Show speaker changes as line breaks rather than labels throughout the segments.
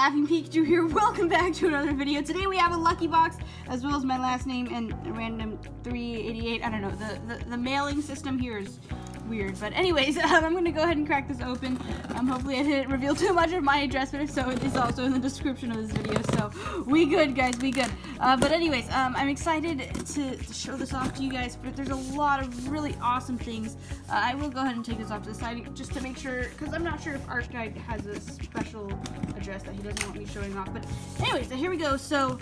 Laughing Pikachu here. Welcome back to another video. Today we have a lucky box as well as my last name and random 388. I don't know. The, the, the mailing system here is weird. But anyways, um, I'm to go ahead and crack this open. Um, hopefully I didn't reveal too much of my address, but if so, it is also in the description of this video. So we good, guys. We good. Uh, but anyways, um, I'm excited to, to, show this off to you guys. But there's a lot of really awesome things. Uh, I will go ahead and take this off to the side just to make sure, because I'm not sure if Arcknight has a special address that he doesn't want me showing off. But anyways, so here we go. So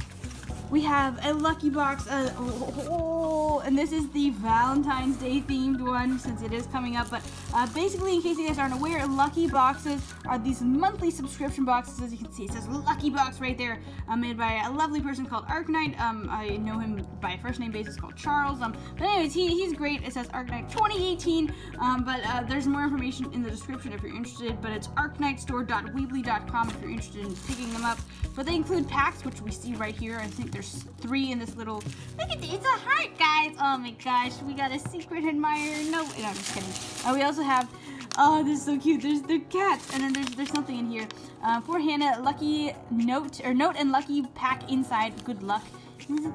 we have a lucky box, uh, oh, oh, and this is the Valentine's Day themed one since it is coming up. But uh, basically, in case you guys aren't aware, lucky boxes are these monthly subscription boxes. As you can see, it says Lucky Box right there, uh, made by a lovely person called Arcknight. Um, I know him by first name basis called Charles. Um, but anyways, he, he's great. It says Arcknight 2018. Um, but uh, there's more information in the description if you're interested. But it's arcknightstore.weebly.com if you're interested in picking them up. But they include packs, which we see right here. I think there's three in this little, look at it's a heart, guys. Oh my gosh, we got a secret admirer. No, no, I'm just kidding. Uh, we also have, oh, this is so cute. There's the cats, and then there's there's something in here. Uh, for Hannah, lucky note, or note and lucky pack inside. Good luck.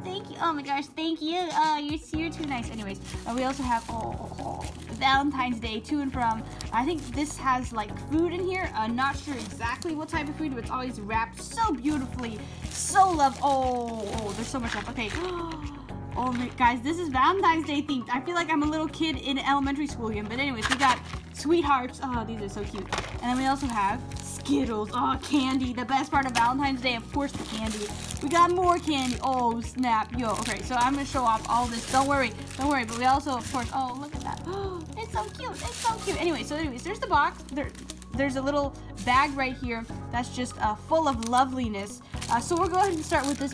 Thank you. Oh my gosh, thank you. Uh, you're, you're too nice. Anyways, uh, we also have oh, oh, Valentine's Day to and from. I think this has like food in here. Uh, not sure exactly what type of food, but it's always wrapped so beautifully. So love. Oh, oh there's so much stuff. Okay. Oh my, guys, this is Valentine's Day themed. I feel like I'm a little kid in elementary school again. But anyways, we got sweethearts. Oh, these are so cute. And then we also have Skittles. Oh, candy. The best part of Valentine's Day, of course, the candy. We got more candy. Oh, snap. Yo, okay, so I'm going to show off all this. Don't worry. Don't worry. But we also, of course, oh, look at that. Oh, it's so cute. It's so cute. Anyway, so anyways, there's the box. There, there's a little bag right here that's just uh, full of loveliness. Uh, so we'll go ahead and start with this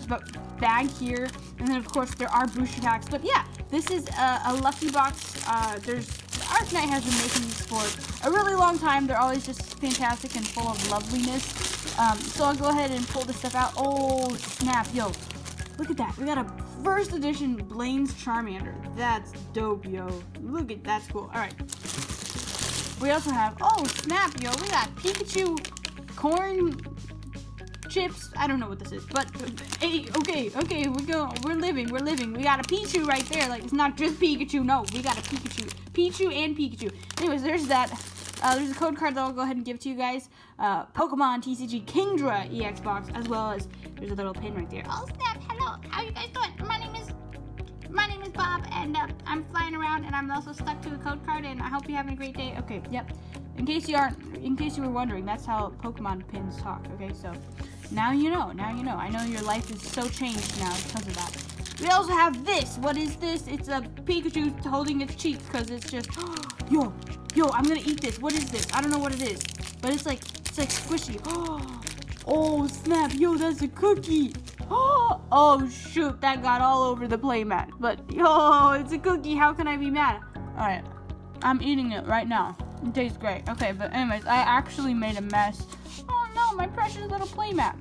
bag here. And then, of course, there are booster packs. But yeah, this is a, a lucky box. Uh, there's Arcknight has been making these for a really long time. They're always just fantastic and full of loveliness. Um, so I'll go ahead and pull this stuff out. Oh, snap. Yo, look at that. We got a first edition Blaine's Charmander. That's dope, yo. Look at that's cool. All right. We also have, oh, snap, yo. We got Pikachu corn chips. I don't know what this is, but hey, okay, okay, we go. We're living, we're living. We got a Pichu right there. Like it's not just Pikachu. No, we got a Pikachu, Pichu and Pikachu. Anyways, there's that. Uh, there's a code card that I'll go ahead and give to you guys. Uh, Pokemon TCG Kingdra EX box, as well as there's a little pin right there. Oh snap! Hello, how you guys doing? My name is my name is Bob, and uh, I'm flying around, and I'm also stuck to a code card, and I hope you're having a great day. Okay, yep. In case you aren't, in case you were wondering, that's how Pokemon pins talk. Okay, so now you know. Now you know. I know your life is so changed now because of that. We also have this. What is this? It's a Pikachu holding its cheek because it's just, yo, yo, I'm gonna eat this. What is this? I don't know what it is, but it's like, it's like squishy. Oh, snap, yo, that's a cookie. Oh, shoot, that got all over the playmat. But, yo, it's a cookie. How can I be mad? All right, I'm eating it right now. It tastes great. Okay, but anyways, I actually made a mess Oh, no, my precious little playmat.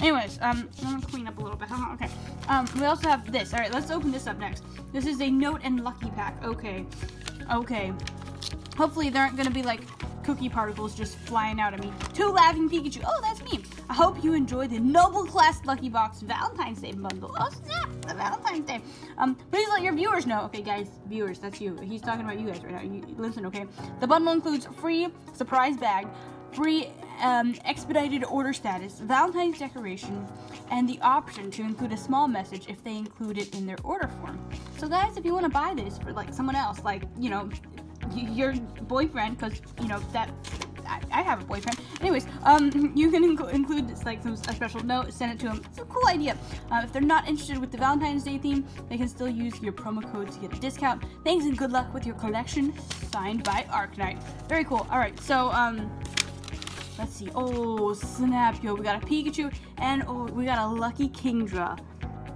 Anyways, um, I'm gonna clean up a little bit. okay. Um, we also have this. All right, let's open this up next. This is a note and lucky pack. Okay. Okay. Hopefully there aren't gonna be like cookie particles just flying out at me. Two laughing Pikachu. Oh, that's. I hope you enjoy the Noble Class Lucky Box Valentine's Day bundle. Oh, snap. The Valentine's Day. Um, please let your viewers know. Okay, guys, viewers, that's you. He's talking about you guys right now. You, listen, okay? The bundle includes free surprise bag, free um, expedited order status, Valentine's decoration, and the option to include a small message if they include it in their order form. So guys, if you want to buy this for like someone else, like, you know, your boyfriend, because, you know, that I, have a boyfriend. Anyways, um, you can inc include like some a special note, send it to them. It's a cool idea. Uh, if they're not interested with the Valentine's Day theme, they can still use your promo code to get a discount. Thanks and good luck with your collection. Signed by Arcknight. Very cool. All right, so um, Let's see. Oh, snap, yo. We got a Pikachu and oh, we got a Lucky Kingdra.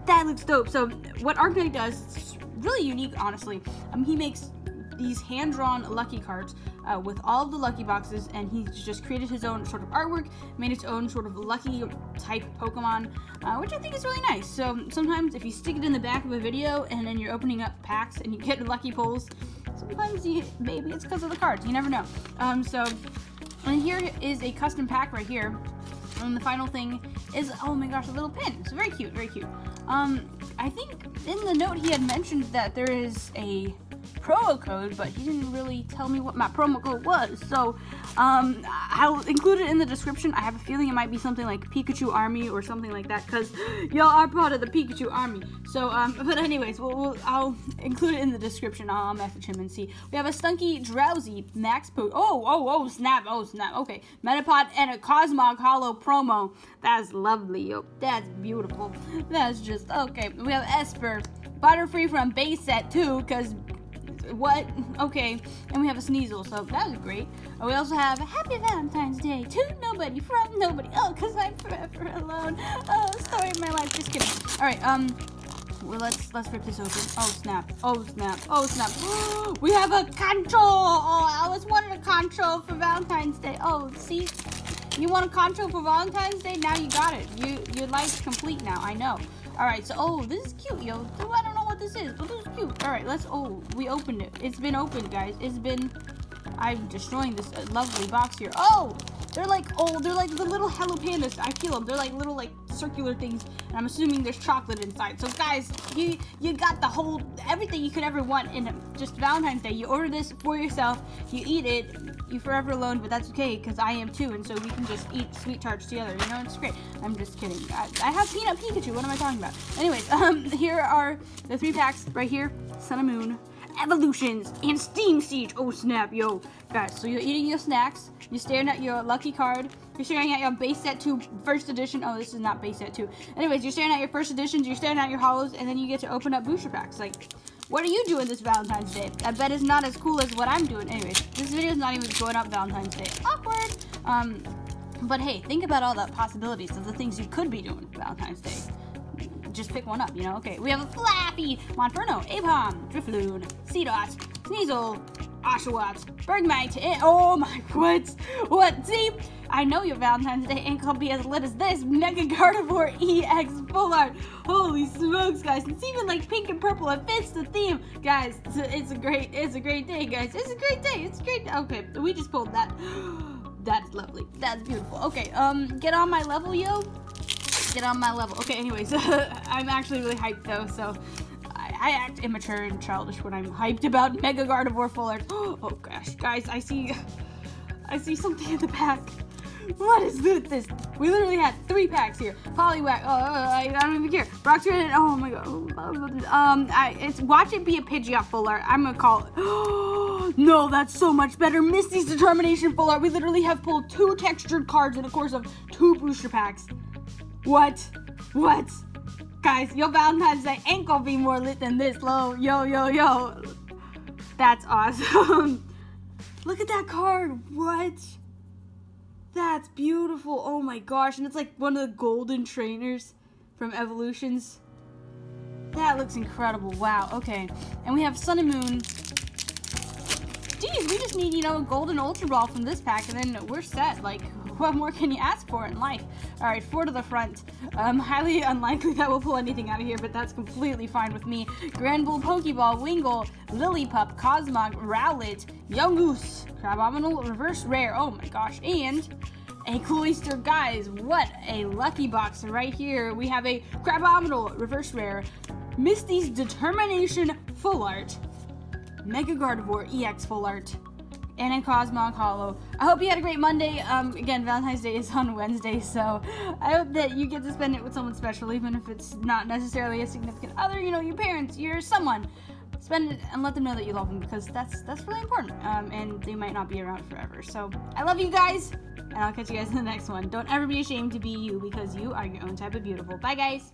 That looks dope. So what Arcknight does, it's really unique, honestly. Um, he makes these hand-drawn lucky cards uh, with all the lucky boxes and he's just created his own sort of artwork made its own sort of lucky type pokemon uh, which i think is really nice so sometimes if you stick it in the back of a video and then you're opening up packs and you get lucky pulls sometimes you maybe it's because of the cards you never know um, so and here is a custom pack right here. And the final thing is, oh my gosh, a little pin. It's very cute, very cute. Um, I think in the note he had mentioned that there is a promo code, but he didn't really tell me what my promo code was. So um, I'll include it in the description. I have a feeling it might be something like Pikachu Army or something like that, because y'all are part of the Pikachu Army. So, um, but anyways, we'll, we'll, I'll include it in the description. I'll, message him and see. We have a Stunky Drowzee Max Po. Oh, oh, oh, snap, oh, snap. Okay, Metapod and a Cosmog Holo promo. That's lovely. Yo. That's beautiful. That's just okay. We have Espurr. Butterfree from base set too, because what? Okay. And we have a Sneasel, so that was great. we also have Happy Valentine's Day to nobody from nobody. Oh, because I'm forever alone. Oh, story of my life. Just kidding. All right, um, well, let's let's rip this open. Oh snap! Oh snap! Oh snap! we have a control. Oh, I always wanted a control for Valentine's Day. Oh, see, you want a control for Valentine's Day? Now you got it. You your life's complete now. I know. All right, so oh, this is cute, yo. I don't what this is, but this is cute. All right, let's. Oh, we opened it. It's been opened, guys. It's been. I'm destroying this uh, lovely box here. Oh, they're like oh, they're like the little Hello Pandas. I feel them. They're like little like circular things, and I'm assuming there's chocolate inside. So guys, you you got the whole everything you could ever want in just Valentine's Day. You order this for yourself, you eat it, you forever alone, but that's okay because I am too, and so we can just eat sweet tarts together. You know, it's great. I'm just kidding. I, I have peanut Pikachu. What am I talking about? Anyways, um, here are the three packs right here. Sun and Moon, Evolutions, and Steam Siege. Oh snap, yo, guys. So you're eating your snacks. You're staring at your lucky card. You're staring at your base set 2 first edition. Oh, this is not base set 2. Anyways, you're staring at your first editions, you're staring at your hollows, and then you get to open up booster packs. Like, what are you doing this Valentine's Day? I bet it's not as cool as what I'm doing. Anyways, this video is not even going up Valentine's Day. Awkward. Um, but hey, think about all the possibilities of the things you could be doing Valentine's Day. Just pick one up, you know? Okay, we have a Flappy, Monferno, Aipom, Drifloon, Seedot, Sneasel, Oshawott, Bergmite, and oh my, what? What? See? I know your Valentine's Day ain't gonna be as lit as this Mega Gardevoir EX Full Art. Holy smokes, guys. It's even like pink and purple. It fits the theme. Guys, it's a, it's a great, it's a great day, guys. It's a great day. It's a great Okay, we just pulled that. That's lovely. That's beautiful. Okay, um, get on my level, yo. Get on my level. Okay, anyways, I'm actually really hyped though, so I act immature and childish when I'm hyped about Mega Gardevoir Full Art. Oh gosh, guys, I see, I see something in the pack. What is this? We literally had three packs here. Poliwag. Oh, I, I don't even care. Brock's Oh my god. Um, I, it's watch it be a Pidgeot full art. I'm gonna call it. no, that's so much better. Misty's Determination full art. We literally have pulled two textured cards in the course of two booster packs. What? What? Guys, your Valentine's Day ain't gonna be more lit than this, low. Yo, yo, yo. That's awesome. Look at that card. What? That's beautiful. Oh my gosh. And it's like one of the golden trainers from Evolutions. That looks incredible. Wow. Okay. And we have Sun and Moon. Geez, we just need, you know, a golden Ultra Ball from this pack, and then we're set. Like, what more can you ask for in life? All right, four to the front. Um, highly unlikely that we'll pull anything out of here, but that's completely fine with me. Granbull, Pokeball, Wingull, Lillipup, Cosmog, Rowlet, Yungoos, Crabominable, Reverse Rare. Oh my gosh, and a Cloyster. Guys, what a lucky box right here. We have a Crabominable, Reverse Rare, Misty's Determination Full Art, Mega Gardevoir EX Full Art, and a Cosmog Holo. I hope you had a great Monday. Um, again, Valentine's Day is on Wednesday, so I hope that you get to spend it with someone special, even if it's not necessarily a significant other, you know, your parents, your someone. Spend it and let them know that you love them because that's that's really important. Um, and they might not be around forever. So I love you guys, and I'll catch you guys in the next one. Don't ever be ashamed to be you because you are your own type of beautiful. Bye, guys.